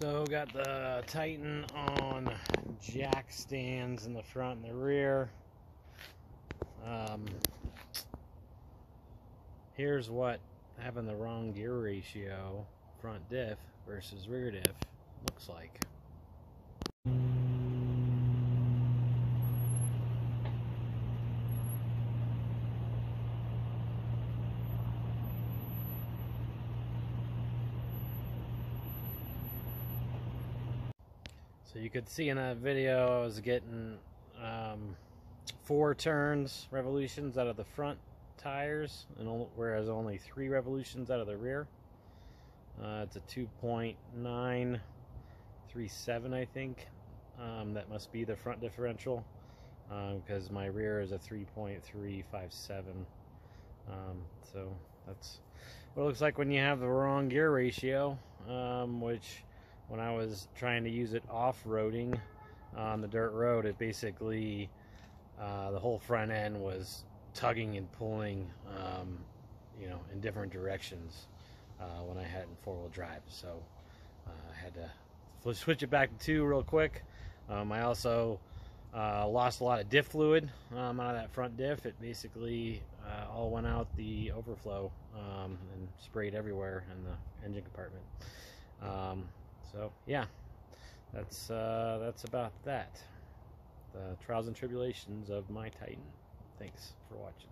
So got the Titan on jack stands in the front and the rear. Um, here's what having the wrong gear ratio front diff versus rear diff looks like. So you could see in that video I was getting um, four turns revolutions out of the front tires, and whereas only three revolutions out of the rear. Uh, it's a 2.937, I think. Um, that must be the front differential because um, my rear is a 3.357. Um, so that's what it looks like when you have the wrong gear ratio, um, which when I was trying to use it off-roading on the dirt road, it basically, uh, the whole front end was tugging and pulling, um, you know, in different directions uh, when I had it in four-wheel drive. So uh, I had to switch it back to two real quick. Um, I also uh, lost a lot of diff fluid um, out of that front diff. It basically uh, all went out the overflow um, and sprayed everywhere in the engine compartment. So yeah, that's uh, that's about that. The trials and tribulations of my Titan. Thanks for watching.